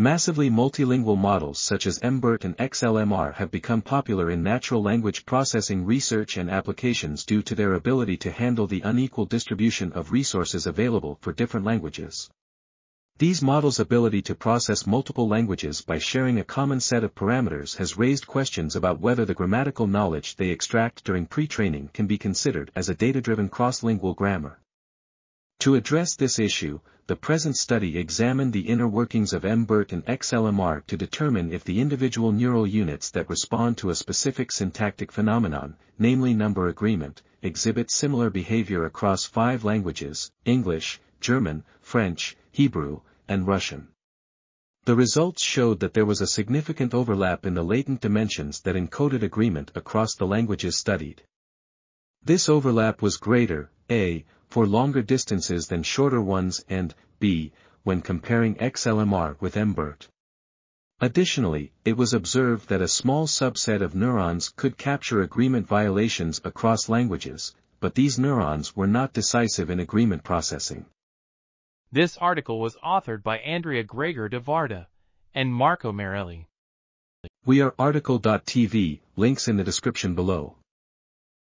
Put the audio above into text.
Massively multilingual models such as MBERT and XLMR have become popular in natural language processing research and applications due to their ability to handle the unequal distribution of resources available for different languages. These models' ability to process multiple languages by sharing a common set of parameters has raised questions about whether the grammatical knowledge they extract during pre-training can be considered as a data-driven cross-lingual grammar. To address this issue, the present study examined the inner workings of MBERT and XLMR to determine if the individual neural units that respond to a specific syntactic phenomenon, namely number agreement, exhibit similar behavior across five languages, English, German, French, Hebrew, and Russian. The results showed that there was a significant overlap in the latent dimensions that encoded agreement across the languages studied. This overlap was greater, a, for longer distances than shorter ones and, b, when comparing XLMR with MBERT. Additionally, it was observed that a small subset of neurons could capture agreement violations across languages, but these neurons were not decisive in agreement processing. This article was authored by Andrea Gregor de Varda and Marco Marelli. We are RTCL.TV, links in the description below.